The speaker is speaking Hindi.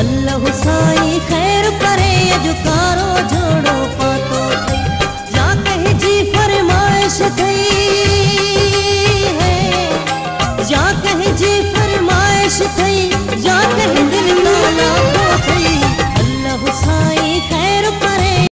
अल्लाह साईं खैर करे अॼु जोड़ो पातो अथई या जी फरमाइश अथई या कंहिं जी फरमाइश अथई